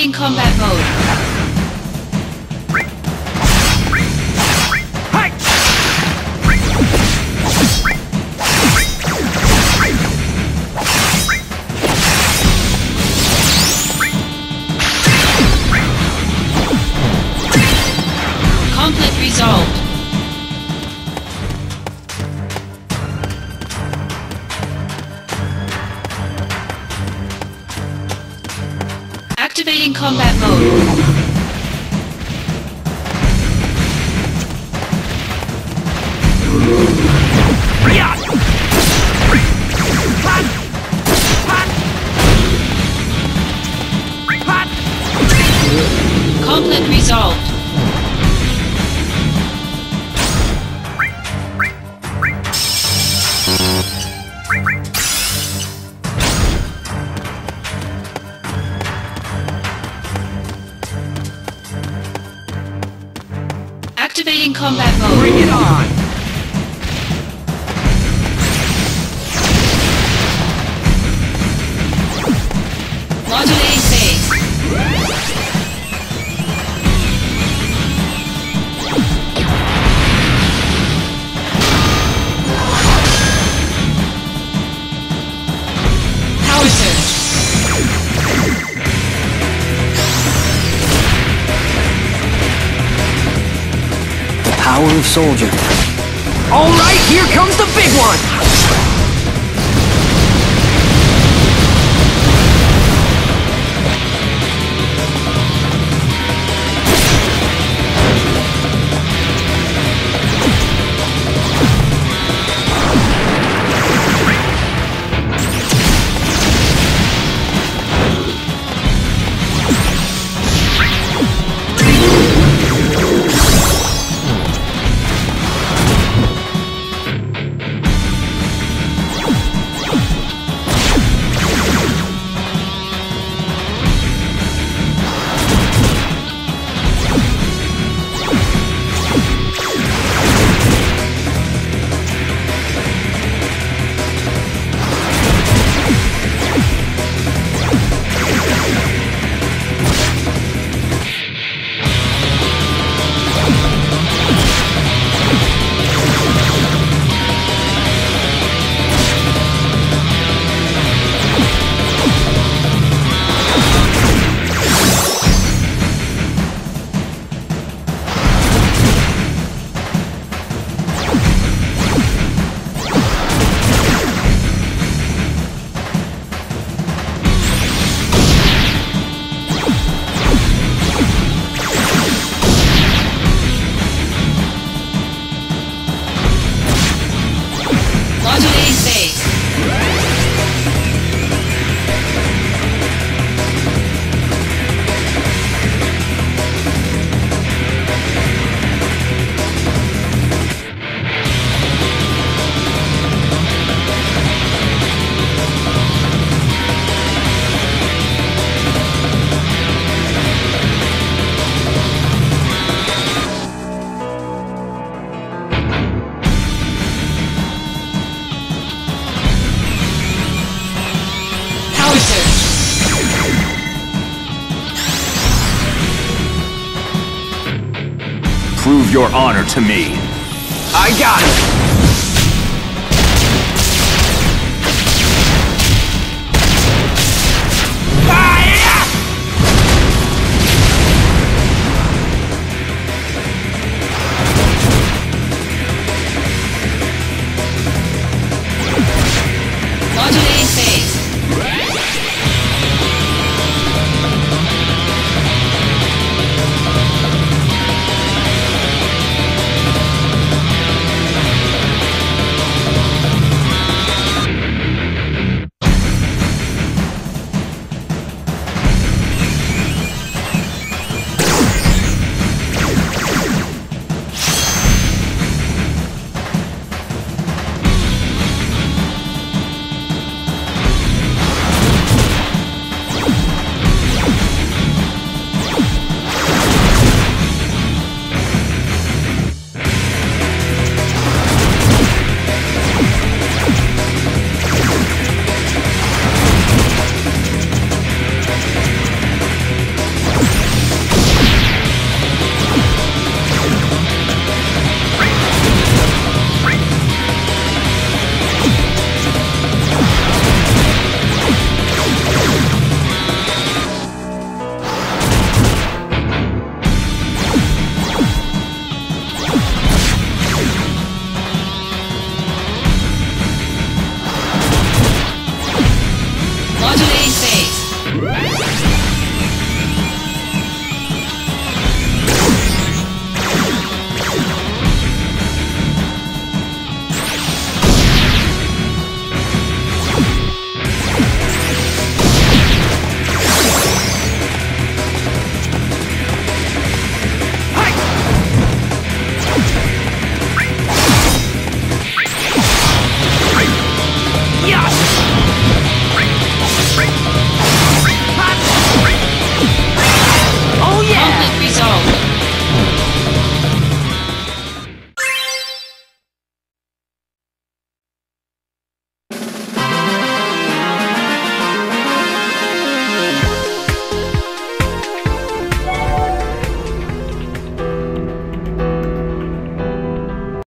Activating combat mode. Conflict combat mode. Conflict resolved. Activating combat mode. Bring it on! Power of soldier. Alright, here comes the big one! Your honor to me. I got it!